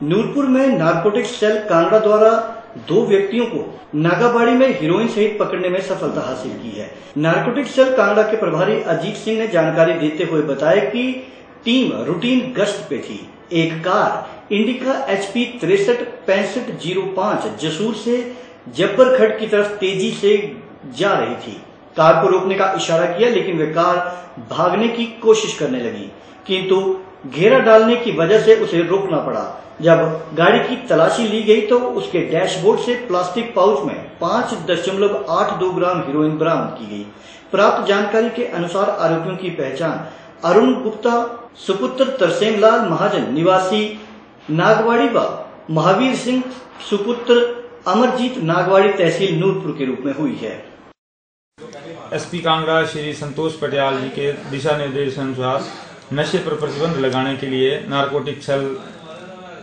नूरपुर में narcotics cell Kangra द्वारा दो व्यक्तियों को नागाबाड़ी में हीरोइन सहित पकड़ने में सफलता हासिल की है। नारकोटिक्स सेल कांगड़ा के प्रभारी अजीत सिंह ने जानकारी देते हुए बताया कि टीम रूटीन गश्त पे थी। एक कार इंडिका एचपी तिरसठ पैंसठ ज़ीरो पाँच जसूर से जब्बर खड की तरफ़ तेज़ी से जा रही थी। कार को रोकने का इशारा किया, लेकिन वे कार भागने की कोशिश करने लगी। किंतु घेरा डालने की वजह से उसे रोकना पड़ा। जब गाड़ी की तलाशी ली गई तो उसके डैशबोर्ड से प्लास्टिक पाउच में पाँच दशमलव आठ दो ग्राम हीरोइन बरामद की गई। प्राप्त जानकारी के अनुसार आरोपियों की पहचान अरुण गुप्ता, सुपुत्र तरसेम लाल महाजन निवासी नागवाड़ी व महावीर सिंह, सुपुत्र अमरजीत नागवाड़ी तहसील नूरपुर के रूप में हुई है। एसपी कांगड़ा, श्री संतोष पटियाल जी के दिशा निर्देश अनुसार नशे पर प्रतिबंध लगाने के लिए नारकोटिक सेल,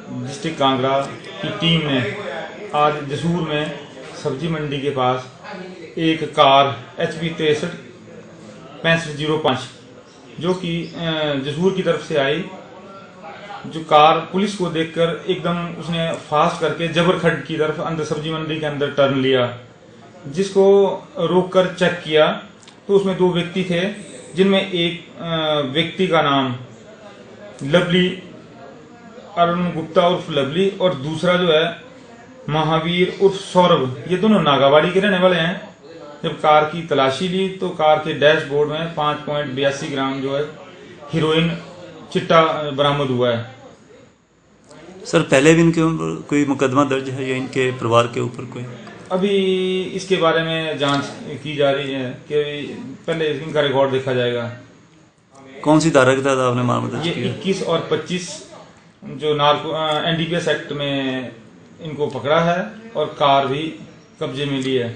डिस्ट्रिक्ट कांगड़ा की टीम ने आज जसूर में सब्ज़ी मंडी के पास एक कार एच पी तिरसठ पैंसठ ज़ीरो पाँच, जो कि जसूर की तरफ़ से आई। जो कार पुलिस को देखकर एकदम उसने फास्ट करके जबर खड की तरफ़ अंदर सब्ज़ी मंडी के अंदर टर्न लिया, जिसको रोककर चेक किया तो उसमें दो व्यक्ति थे। जिनमें एक व्यक्ति का नाम लवली, अरुण गुप्ता उर्फ़ लवली, और दूसरा जो है महावीर उर्फ़ सौरभ। ये दोनों नागावाड़ी के रहने वाले हैं। जब कार की तलाशी ली तो कार के डैशबोर्ड में पाँच पॉइंट बयासी ग्राम जो है हीरोइन चिट्टा बरामद हुआ है। सर, पहले भी इनके कोई मुकदमा दर्ज है या इनके परिवार के ऊपर कोई? अभी इसके बारे में जाँच की जा रही है कि पहले इनका रिकॉर्ड देखा जाएगा। कौन सी धारा के तहत आपने मामला दर्ज ये किया 21 और 25 जो नार्को एनडीपीएस एक्ट में इनको पकड़ा है और कार भी कब्जे में ली है।